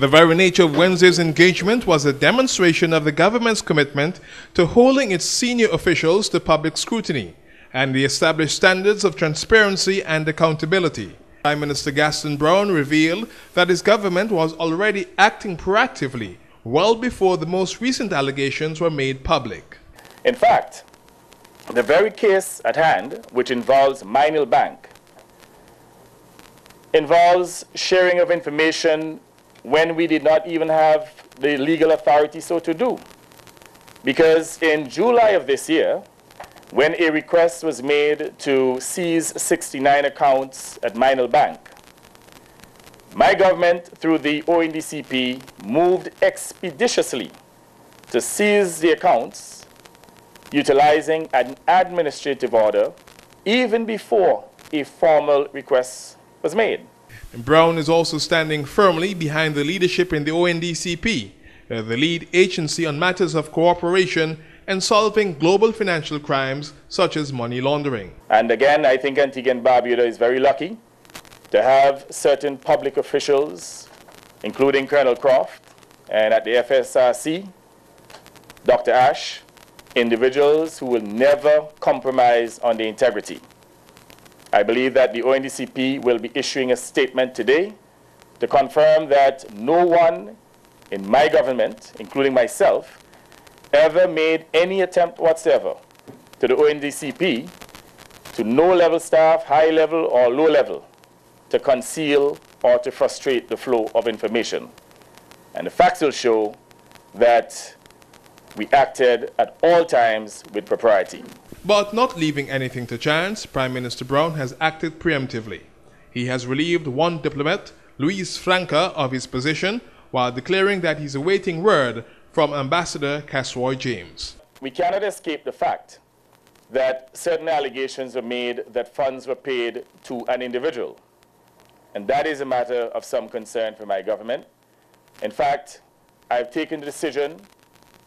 The very nature of Wednesday's engagement was a demonstration of the government's commitment to holding its senior officials to public scrutiny and the established standards of transparency and accountability. Prime Minister Gaston Browne revealed that his government was already acting proactively well before the most recent allegations were made public. In fact, the very case at hand, which involves Meinl Bank, involves sharing of information when we did not even have the legal authority so to do. Because in July of this year, when a request was made to seize 69 accounts at Meinl Bank, my government, through the ONDCP, moved expeditiously to seize the accounts utilizing an administrative order even before a formal request was made. Browne is also standing firmly behind the leadership in the ONDCP, uh, the lead agency on matters of cooperation and solving global financial crimes such as money laundering. And again, I think Antigua and Barbuda is very lucky to have certain public officials, including Colonel Croft, and at the FSRC, Dr. Ash, individuals who will never compromise on the integrity I believe that the ONDCP will be issuing a statement today to confirm that no one in my government, including myself, ever made any attempt whatsoever to the ONDCP, to no level staff, high level or low level, to conceal or to frustrate the flow of information. And the facts will show that we acted at all times with propriety. But not leaving anything to chance, Prime Minister Browne has acted preemptively. He has relieved one diplomat, Luis Franca, of his position while declaring that he's awaiting word from Ambassador Casroy James. We cannot escape the fact that certain allegations were made that funds were paid to an individual. And that is a matter of some concern for my government. In fact, I've taken the decision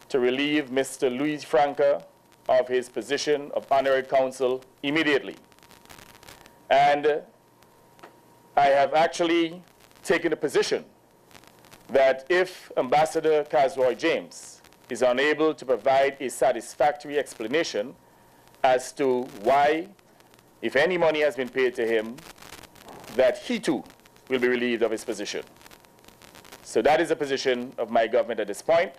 to relieve Mr. Luis Franca of his position of honorary consul immediately. And uh, I have actually taken a position that if Ambassador Casroy James is unable to provide a satisfactory explanation as to why, if any money has been paid to him, that he too will be relieved of his position. So that is the position of my government at this point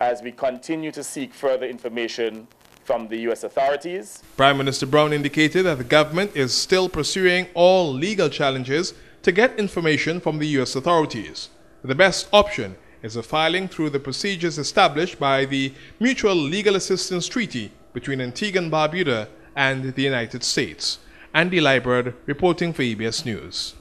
as we continue to seek further information from the U.S. authorities. Prime Minister Browne indicated that the government is still pursuing all legal challenges to get information from the U.S. authorities. The best option is a filing through the procedures established by the Mutual Legal Assistance Treaty between Antigua and Barbuda and the United States. Andy Liburd reporting for ABS News.